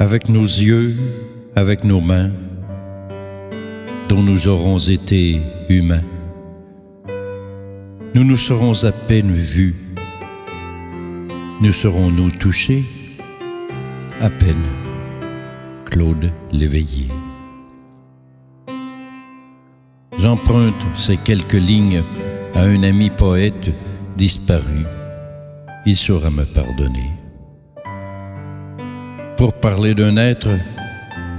avec nos yeux, avec nos mains, dont nous aurons été humains. Nous nous serons à peine vus, nous serons-nous touchés? À peine. Claude Léveillé. J'emprunte ces quelques lignes à un ami poète disparu. Il saura me pardonner. Pour parler d'un être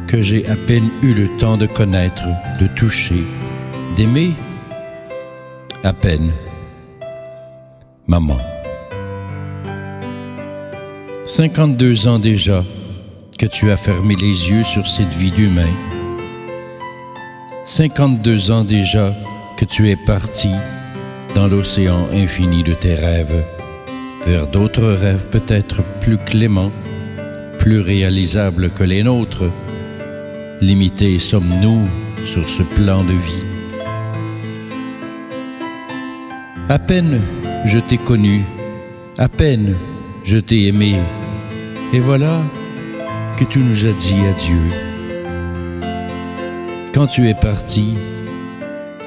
que j'ai à peine eu le temps de connaître, de toucher, d'aimer, à peine. Maman. 52 ans déjà que tu as fermé les yeux sur cette vie d'humain. 52 ans déjà que tu es parti dans l'océan infini de tes rêves, vers d'autres rêves peut-être plus cléments, plus réalisables que les nôtres. Limités sommes-nous sur ce plan de vie. À peine je t'ai connu, à peine je t'ai aimé, et voilà que tu nous as dit adieu. Quand tu es parti,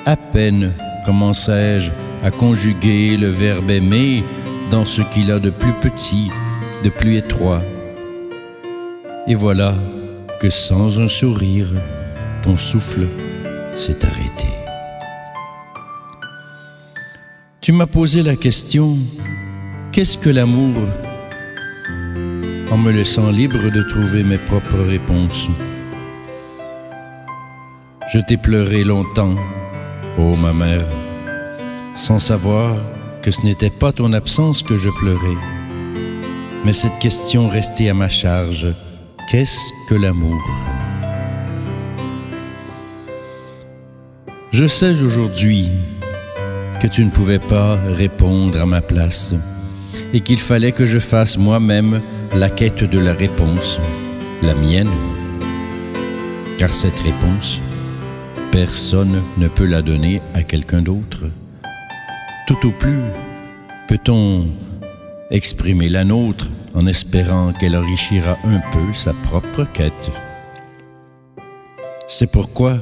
à peine commençai-je à conjuguer le verbe aimer dans ce qu'il a de plus petit, de plus étroit. Et voilà que sans un sourire, ton souffle s'est arrêté. Tu m'as posé la question, qu'est-ce que l'amour? En me laissant libre de trouver mes propres réponses. Je t'ai pleuré longtemps, ô ma mère, sans savoir que ce n'était pas ton absence que je pleurais, mais cette question restait à ma charge. Qu'est-ce que l'amour? Je sais aujourd'hui que tu ne pouvais pas répondre à ma place et qu'il fallait que je fasse moi-même la quête de la réponse, la mienne. Car cette réponse, personne ne peut la donner à quelqu'un d'autre. Tout au plus, peut-on exprimer la nôtre? En espérant qu'elle enrichira un peu sa propre quête. C'est pourquoi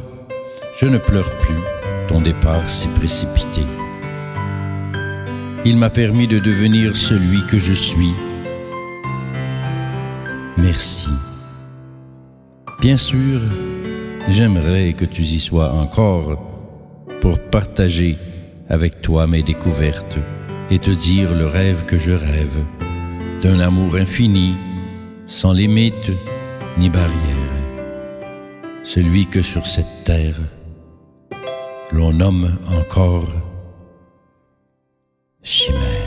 je ne pleure plus ton départ si précipité. Il m'a permis de devenir celui que je suis merci. Bien sûr, j'aimerais que tu y sois encore pour partager avec toi mes découvertes et te dire le rêve que je rêve d'un amour infini, sans limite ni barrière, celui que sur cette terre l'on nomme encore chimère.